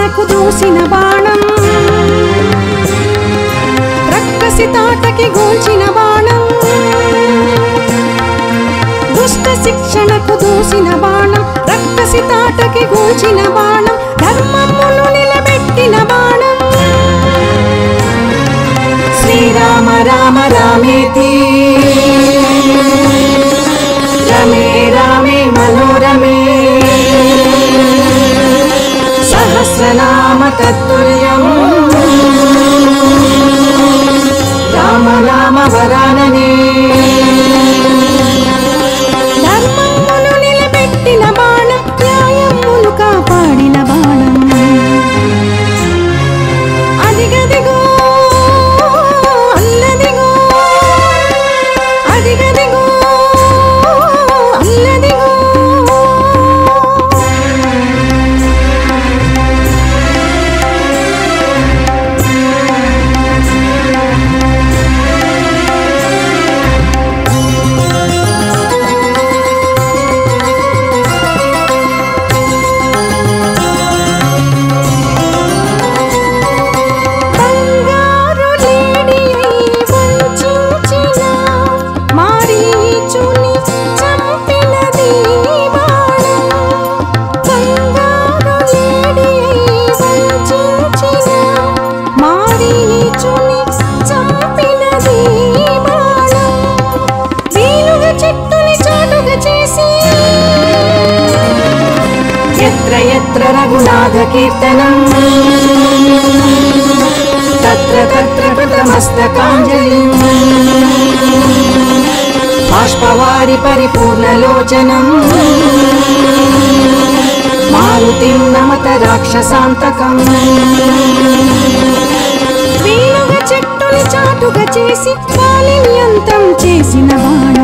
శిక్షణకు దూసిన బాణం. రక్కసి తాటకి గోల్చిన బాణం. దుష్ట శిక్షణకు దూసిన బాణం. రక్కసి తాటకి గోల్చిన బాణం. ధర్మమును నిలబెట్టిన బాణం. శ్రీరామ రామ రామేతి. రమే नाम तत्तुर्यम वरानने। వచనం మారుతిం నమత రాక్షసాంతకం వేణుగ చెట్టుని చాటుగా చేసి కాలిని అంతం చేసిన బాణం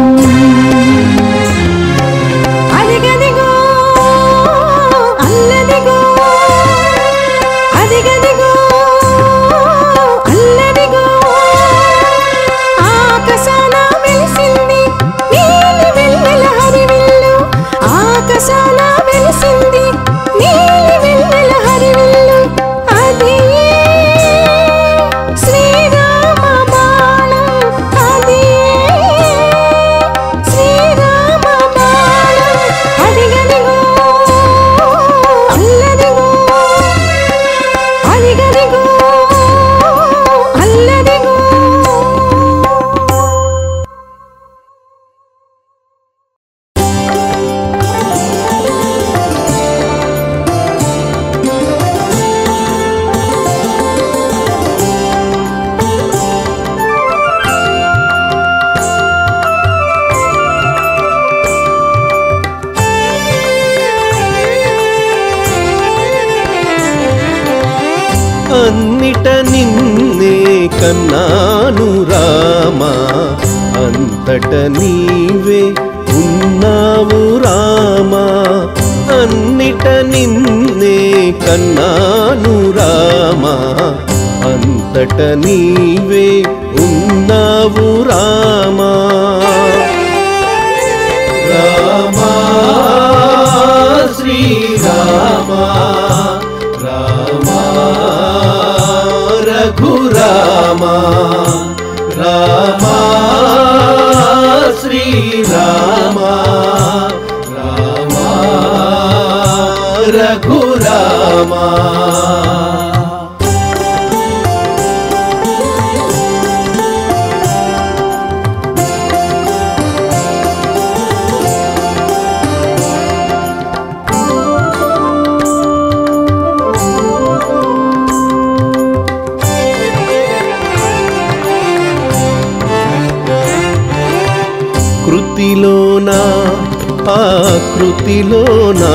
ఆకృతిలోనా?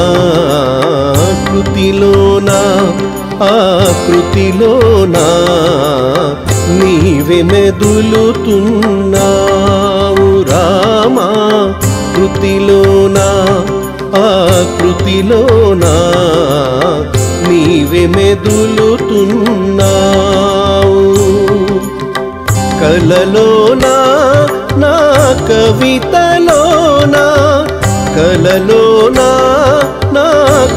కృతిలోనా ఆకృతిలోనా? నీవే మెదులుతున్నావు రామా కృతిలోనా ఆకృతిలోనా? నీవే మెదులుతున్నావు. కలలోనా? నా కవితలోనా? కలలోనా? నా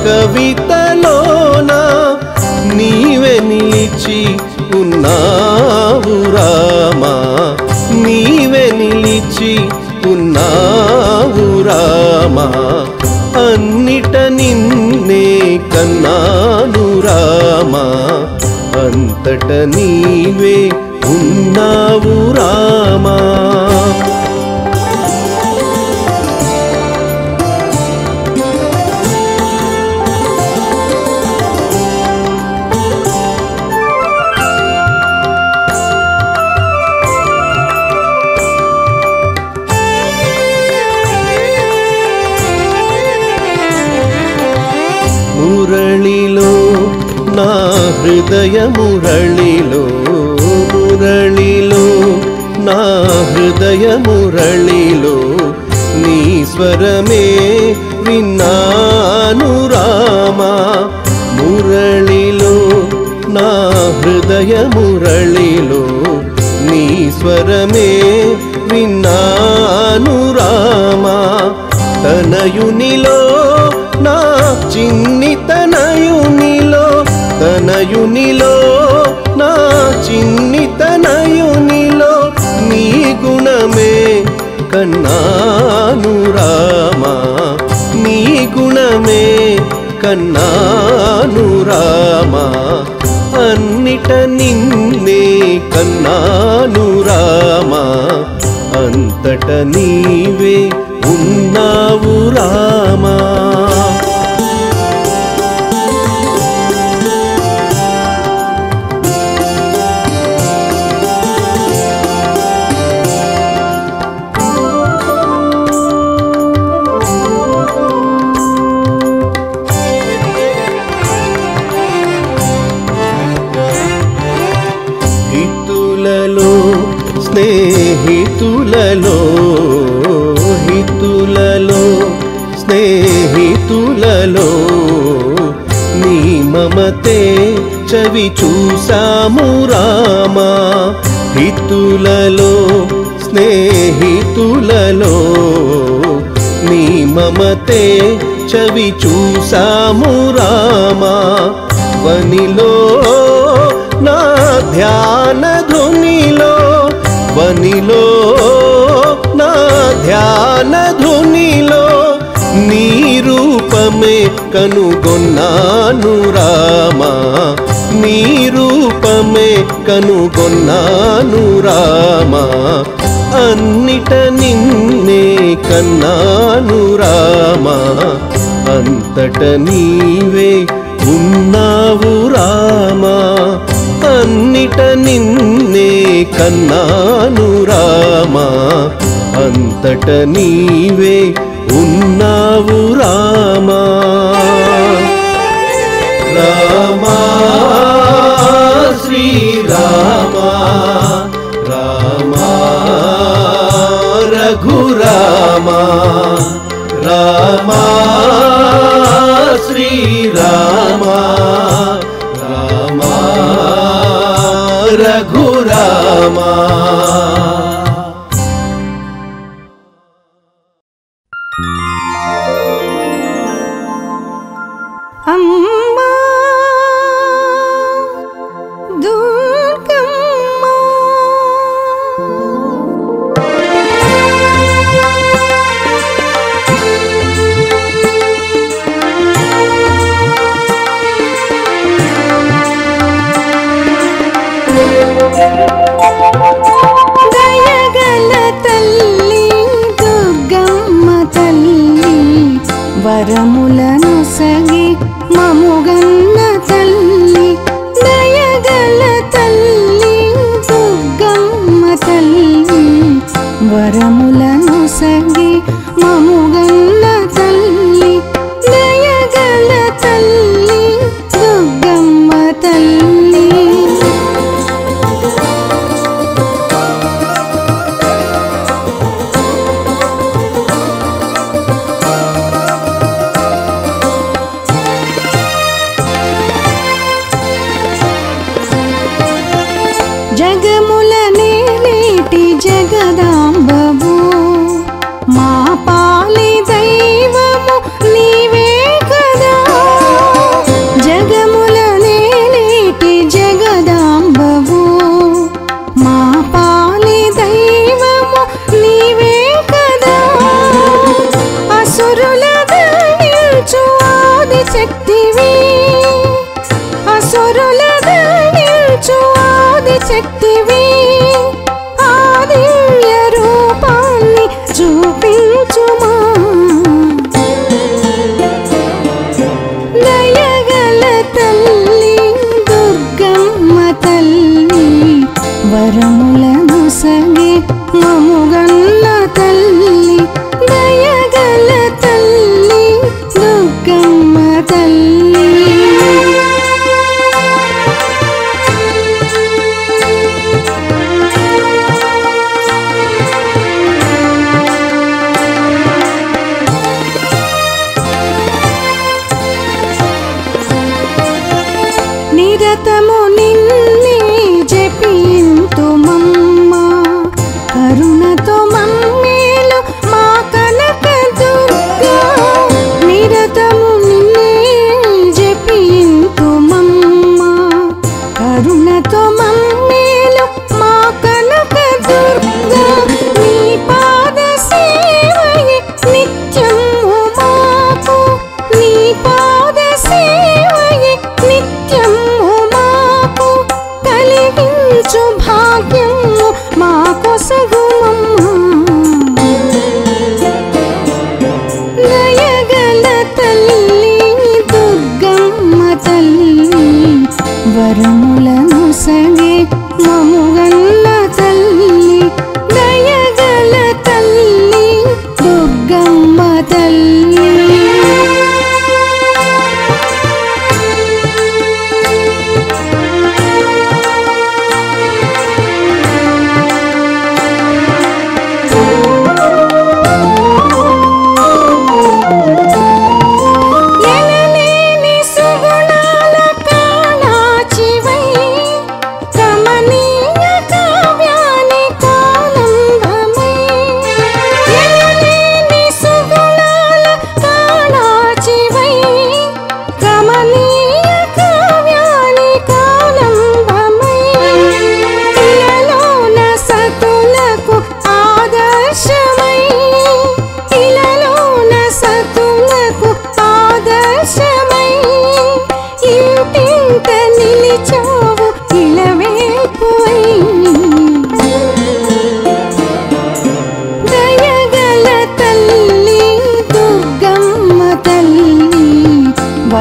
కవితలోనా? నీవే నిలిచి ఉన్నావు రామా. నీవే నిలిచి ఉన్నావు రామా. అన్నిట నిన్నే కన్నాను రామా. అంతట నీవే ఉన్నావు రామా. మురళిలో నా హృదయ మురళిలో మురళిలో నా హృదయ మురళిలో నీ స్వరమే విన్నాను రామా. మురళిలో నా హృదయ మురళిలో నీ స్వరమే విన్నాను రామా. తనయునిలో నా చిన్ని తనయునిలో తనయునిలో నా చిన్ని తనయునిలో నీ గుణమే కన్నాను రామా నీ గుణమే కన్నాను రామా అన్నిట నిన్నే కన్నాను రామా అంతట నీవే ఉన్నావు రామా హితులలో స్నేహితులలో నీ మమతే చవి చూసాము రామా. వనిలో నా ధ్యాన ధునిలో వనిలో నా ధ్యాన ధునిలో నీ రూపమే కనుగొన్నాను రామా. నీ రూపమే కనుగొన్నాను రామా. అన్నిట నిన్నే కన్నాను రామా. అంతట నీవే ఉన్నావు రామా. అన్నిట నిన్నే కన్నాను రామా. అంతట నీవే ఉన్నావు రామా. రా श्री राम राम रघु राम राम श्रीराम राम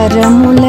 భారముల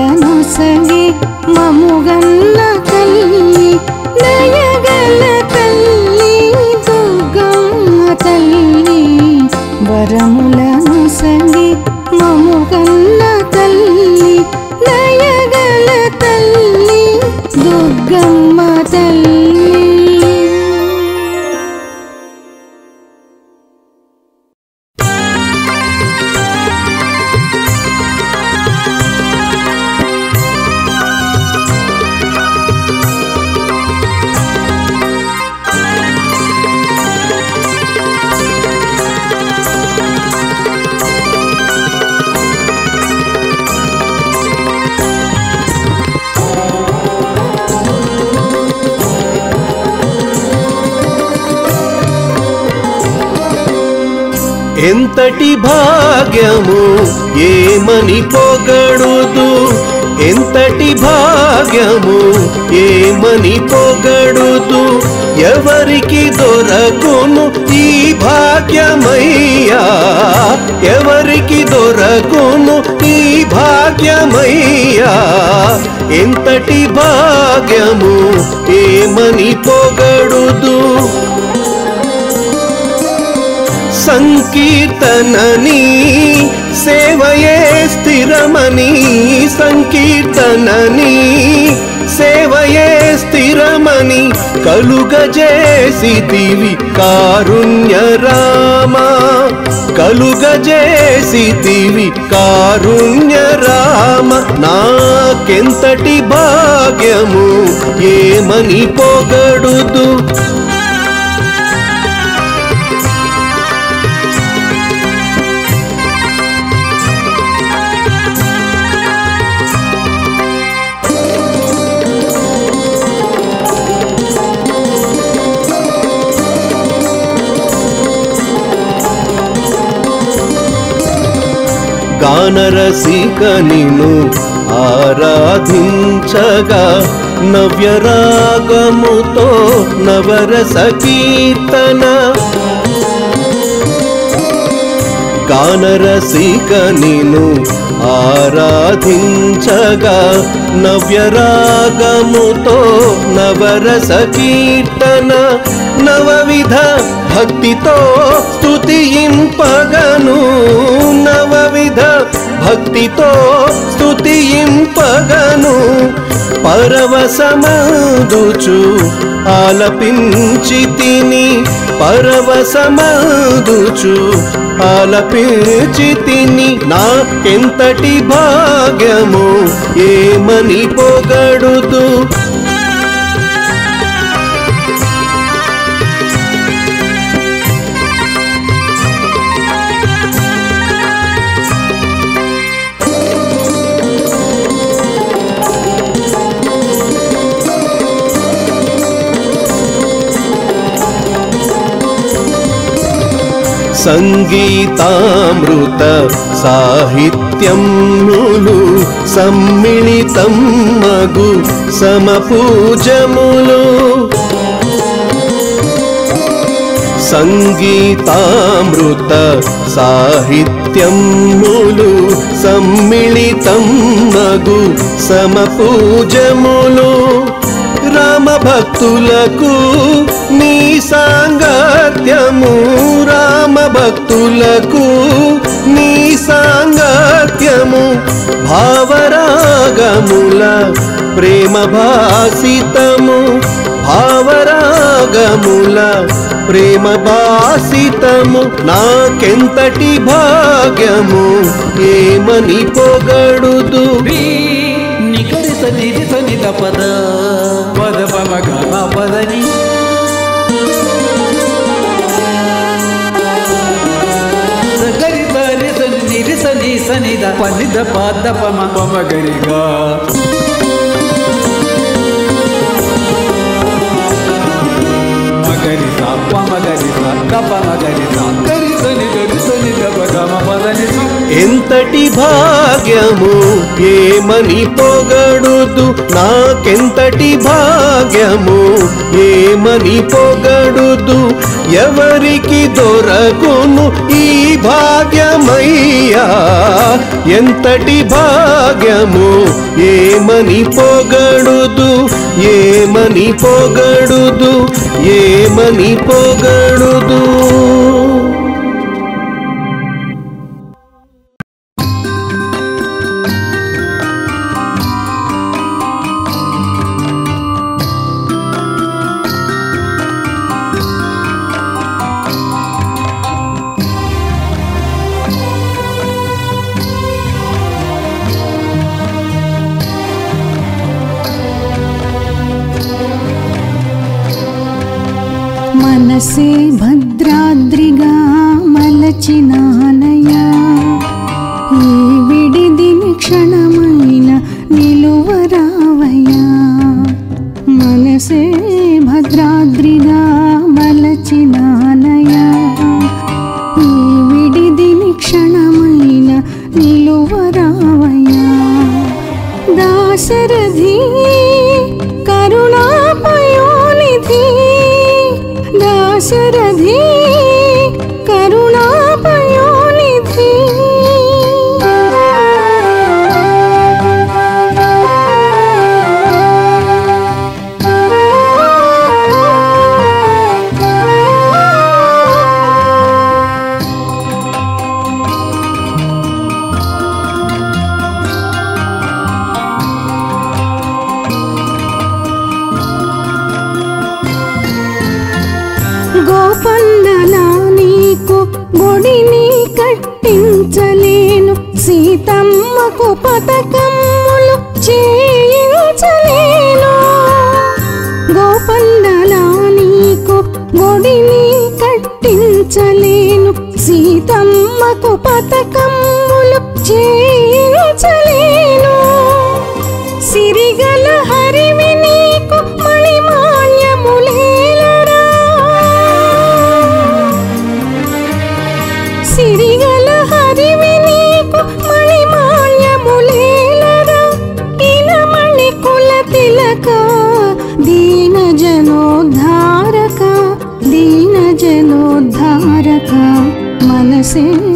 సంకీర్తనని సేవయే స్థిరమని సంకీర్తనని సేవయే స్థిరమని కలుగజేసితివి కారుణ్య రామ కలుగజేసితివి కారుణ్య రామ నాకెంతటి భాగ్యము ఏమని పొగడుదు? గానరసిక నిను ఆరాధించగా నవ్యరాగముతో నవరస కీర్తన. గానరసిక నిను ఆరాధించగా నవ్యరాగముతో నవరస కీర్తన. నవవిధ భక్తితో స్తుతింపగను నవవిధ భక్తితో స్తుతింపగను. పరవశమదుచు ఆలపించి తిని పరవశమదుచు ఆలపించి తిని నాకెంతటి భాగ్యము ఏమని పొగడుతూ సంగీతామృత సాహిత్యములు సమ్మిళితం మగు సమపూజములు. సంగీతామృత సాహిత్యములు సమ్మిళితం మగు సమపూజములు. భక్తులకు నీ సాంగత్యము. రామ భక్తులకు నీ సాంగత్యము. భావరాగముల ప్రేమ భాసితము భావరాగముల ప్రేమ భాసితము నాకెంతటి భాగ్యము ఏమని పొగడుదు? రీ నికరి సని పదా గమ పదని సగరి సరి సని నిరి సని సని ద పని ద పద పమ పమ గరిగా మగరి సా పమ గరి సా ద ఎంతటి భాగ్యము ఏమని పొగడుదు? నాకెంతటి భాగ్యము ఏమని పొగడుదు? ఎవరికి దొరకును ఈ భాగ్యమయ్యా? ఎంతటి భాగ్యము ఏమని పొగడుదు? ఏమని పొగడుదు? ఏమని పొగడుదు? నాకు పథకములు చేయించలేను. సిరిగల హరిమి నీకు మణిమాన్యములేలరా సిరిగల హరిమి నీకు మణిమాన్యములేలరా ఇనమణి కుల తిలక దీన జనోద్ధారక దీన జనోద్ధారక मनसे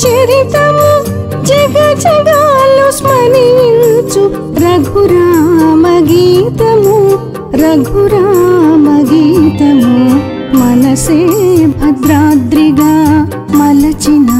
చరితము జగ జగాలు స్మరించు రఘురామ గీతము రఘురామ గీతము మనసే భద్రాద్రిగా మలచినా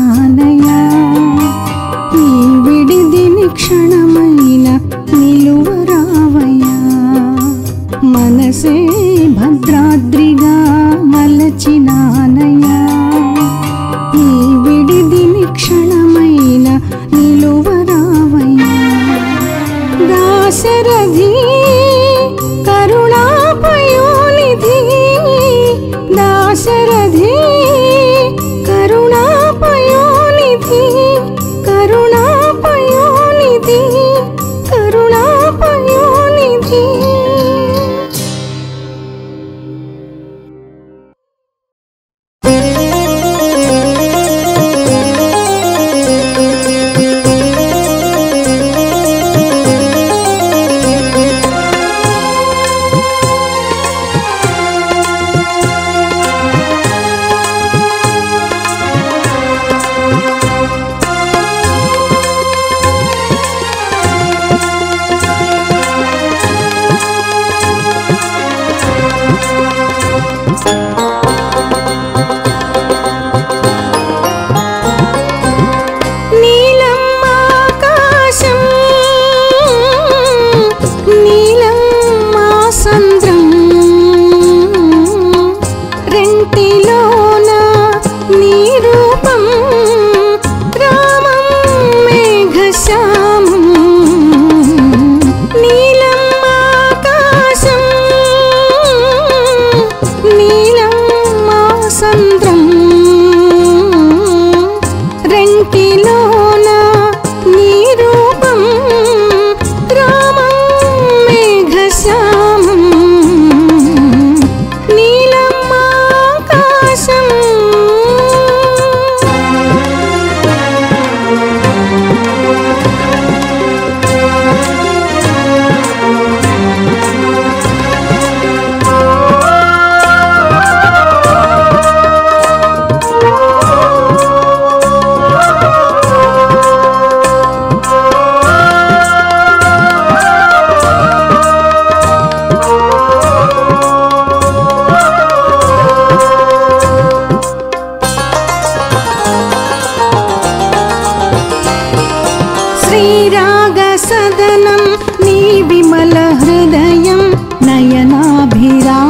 遇到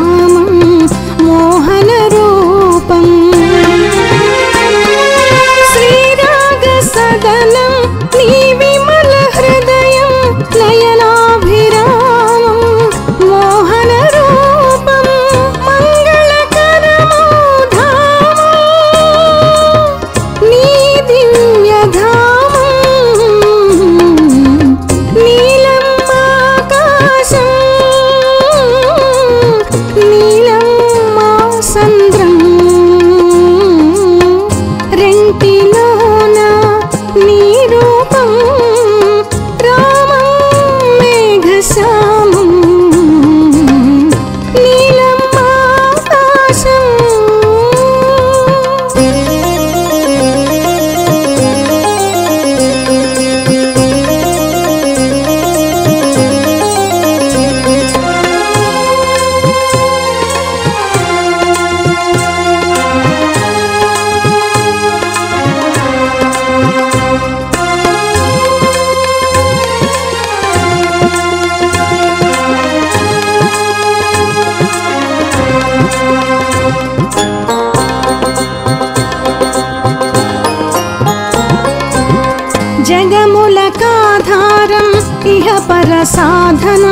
साधन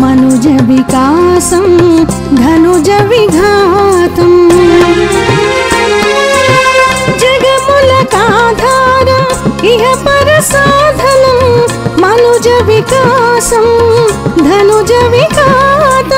मनुज विकास साधनं मनुजविकासं धनुजविघातम् जगमुलकाधार इह परसाधनं धनुज विघात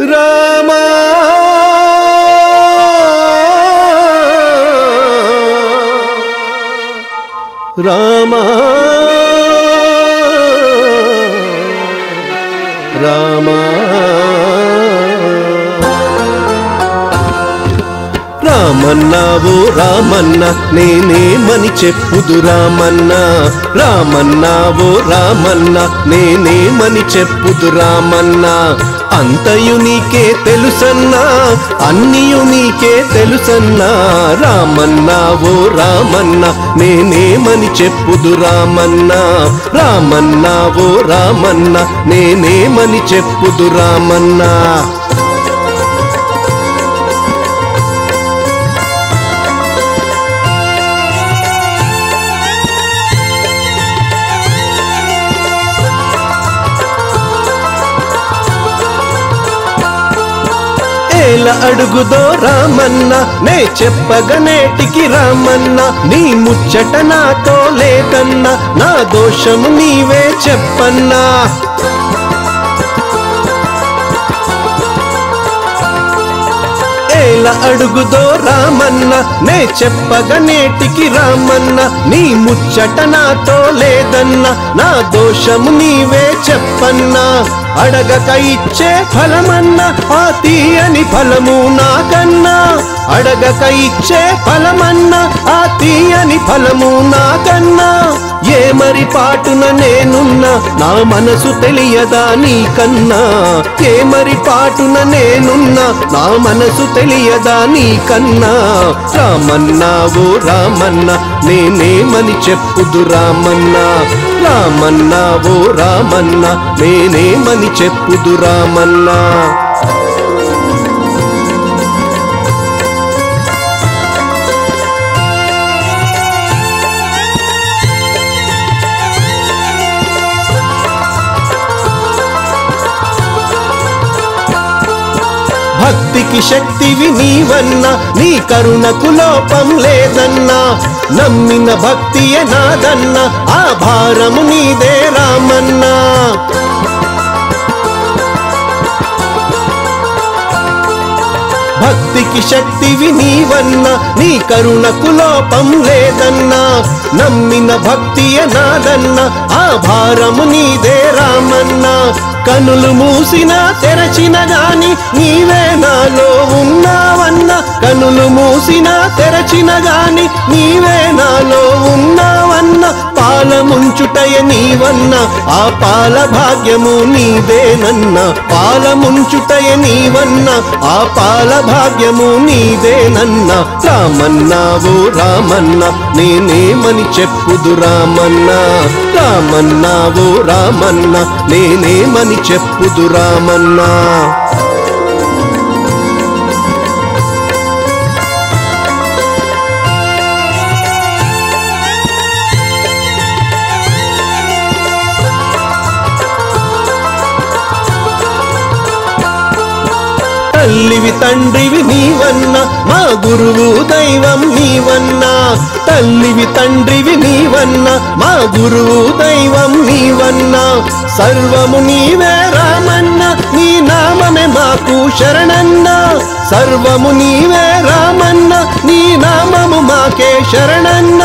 రామా. రామా. రామా. రామన్నావో రామన్న నేనేమని చెప్పుదు రామన్న. రామన్నావు రామన్న నేనేమని చెప్పుదు రామన్నా. అంతయు నీకే తెలుసన్నా అన్నియు నీకే తెలుసన్నా. ఓ రామన్న నేనేమని చెప్పుదు రామన్నా. రామన్నా ఓ రామన్న నేనేమని చెప్పుదు రామన్నా. ఏల అడుగుదో రామన్న నే చెప్పగనేటికి రామన్న నీ ముచ్చట నాతో లేదన్నా నా దోషము నీవే చెప్పన్నా. ఏల అడుగుదో రామన్న నే చెప్పగనేటికి రామన్న నీ ముచ్చట నాతో లేదన్నా నా దోషము నీవే చెప్పన్నా. అడగక ఇచ్చే ఫలమన్న ఆ తీయని ఫలము నాకన్నా. అడగక ఇచ్చే ఫలమన్న ఆ తీయని ఫలము నాకన్నా. ఏ మరి పాటున నేనున్నా నా మనసు తెలియదా నీకన్నా. ఏ మరి పాటున నేనున్నా నా మనసు తెలియదా నీకన్నా. రామన్నా ఓ రామన్న నేనేమని చెప్పుదు రామన్నా. రామన్నా ఓ రామన్నా నేనేమని చెప్పుదు రామన్నా? భక్తికి శక్తివి నీవన్నా నీ కరుణకు లోపం లేదన్నా. నమ్మిన భక్తియే నాదన్న ఆ భారము నీదే రామన్నా. భక్తికి శక్తివి నీవన్నా నీ కరుణకు లోపం లేదన్నా. నమ్మిన భక్తియే నాదన్న ఆ భారము నీదే రామన్నా. కనులు మూసిన తెరచిన గాని నీవే నాలో ఉన్నావన్న. కనులు మూసిన తెరచిన గాని నీవే నాలో ఉన్నావన్న. పాల ముంచుటయ నీవన్నా ఆ పాల భాగ్యము నీదేనన్న. పాల ముంచుటయ నీవన్నా ఆ పాల భాగ్యము నీదేనన్న. రామన్నావు ఓ రామన్న నేనేమని చెప్పుదు రామన్న. రామన్నావు ఓ రామన్న నేనేమని చెప్పుదు రామన్నా. తల్లివి తండ్రివి నీవన్నా మా గురువు దైవం నీవన్నా. తల్లివి తండ్రివి నీవన్నా మా గురువు దైవం నీవన్నా. సర్వము నీవే రామన్న నీ నామమే మాకు శరణన్న. సర్వము నీవే రామన్న నీ నామము మాకే శరణన్న.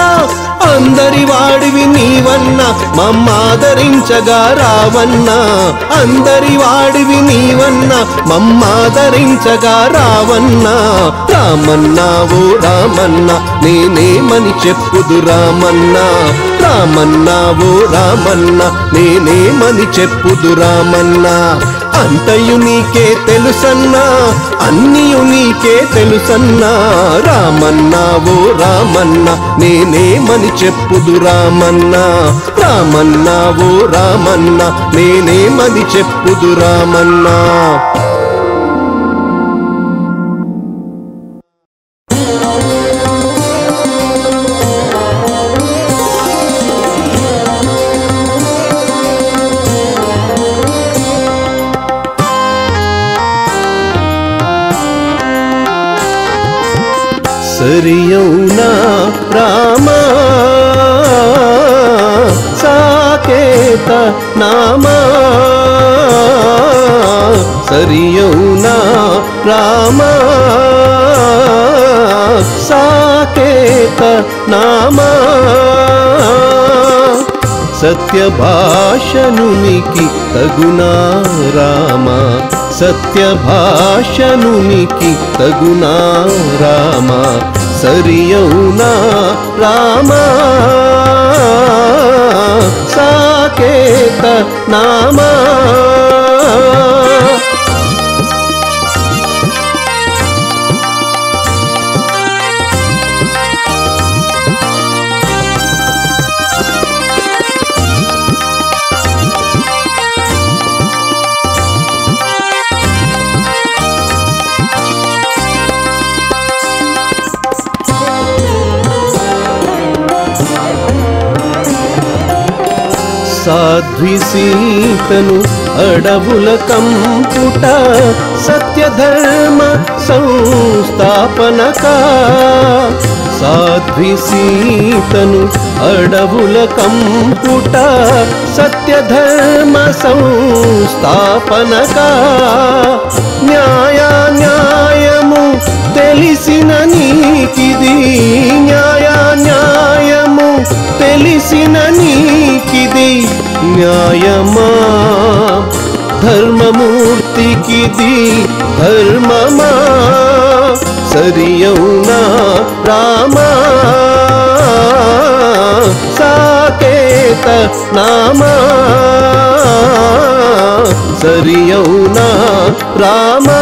అందరి వాడివి నీవన్నా మమ్మాదరించగా రావన్నా. అందరి వాడివి నీవన్నా మమ్మాదరించగా రావన్నా. రామన్నా ఓ రామన్నా నేనేమని చెప్పుదు రామన్నా. రామన్నా ఓ రామన్నా నేనేమని చెప్పుదు రామన్నా. అంతయు నీకే తెలుసన్నా అన్నియు నీకే తెలుసన్నా. రామన్నా ఓ రామన్నా నేనేమని చెప్పుదు రామన్నా. రామన్నా ఓ రామన్నా నేనేమని చెప్పుదు రామన్నా. సరియౌనా రామా? సాకేత నామా? సరియౌనా రామా? సాకేత నామా? సత్యభాషనునికి తగునా రామ? సత్యభాషనునికి తగునా రామ? సరియౌనా రామ సాకేత నామా? సాధ్వి సీతను అడవుల కంపుట సత్యధర్మ సంస్థాపనకా. సాధ్వి సీతను అడవుల కంపుట సత్యధర్మ సంస్థాపనకా. న్యాయ న్యాయము తెలిసిన నీకిది న్యాయ న్యాయము తెలిసిన నీకిది న్యాయమా? ధర్మమూర్తికిది ధర్మమా? సరియౌనా రామా? సాకేత నామా? సరియౌనా రామా?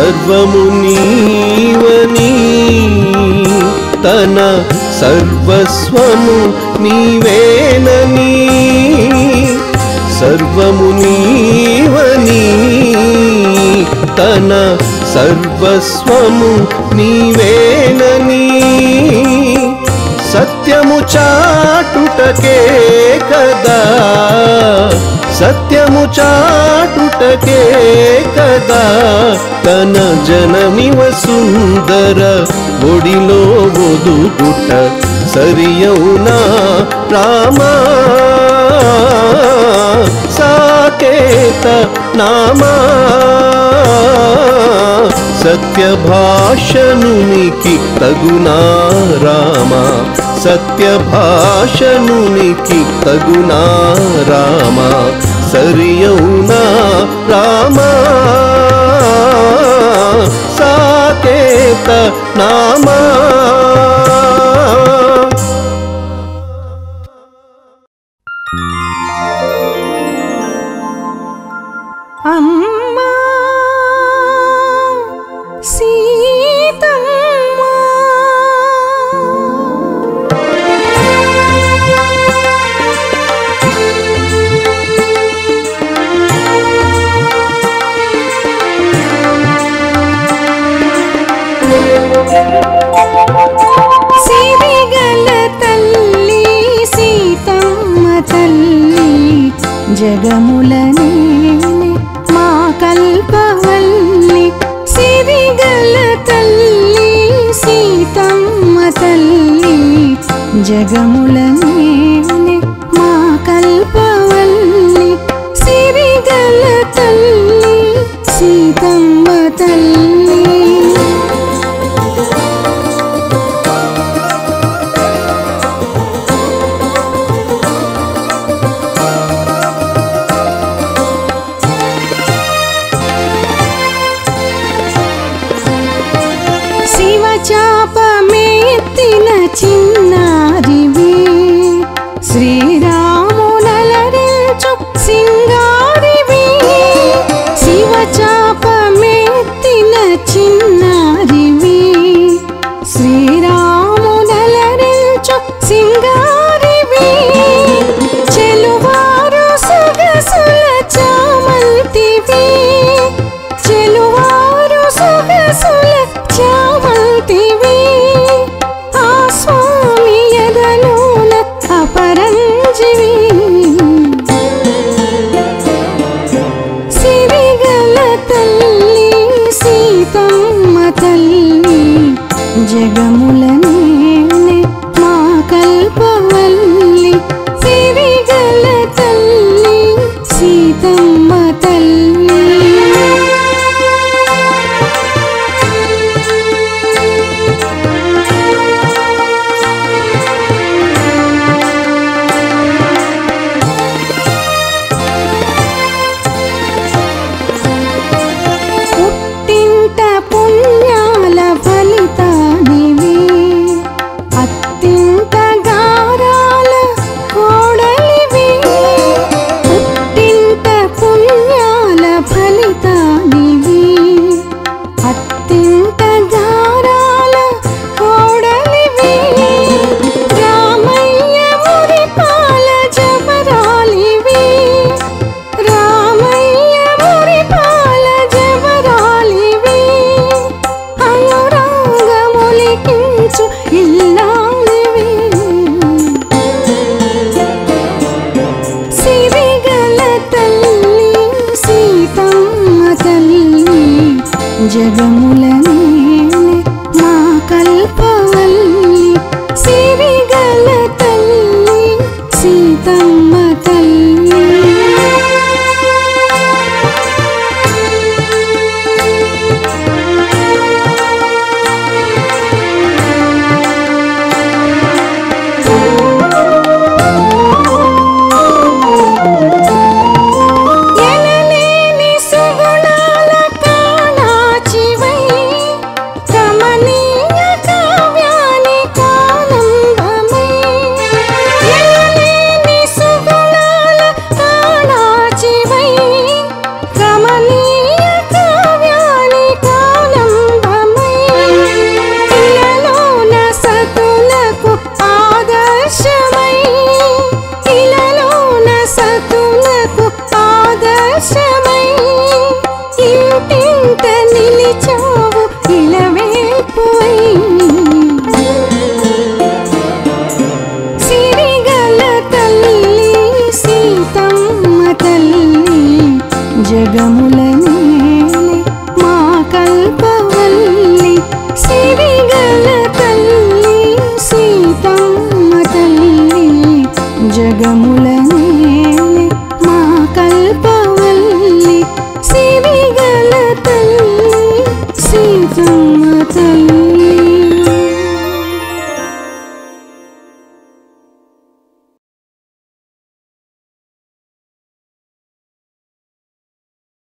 సర్వము నీవని తన సర్వస్వము నీవేనని సర్వము నీవని తన సర్వస్వము నీవేనని. సత్యము చాటుటకే కదా सत्यमुचाटुटके कदा तन जनमिव सुन्दर ओडिलो बो सरियौना सरियुना राम। साकेत नामा। सत्यभाषनु तगुना रामा। సత్యభాషనునికి తగునా రామా సరియౌనా రామా సాకేత నామా జగముల మా కల్పవల్లి సిరిగల తల్లి సీతమ్మ తల్లి జగముల మా కల్పవల్లి సిరిగల తల్లి సీతమ్మ తల్లి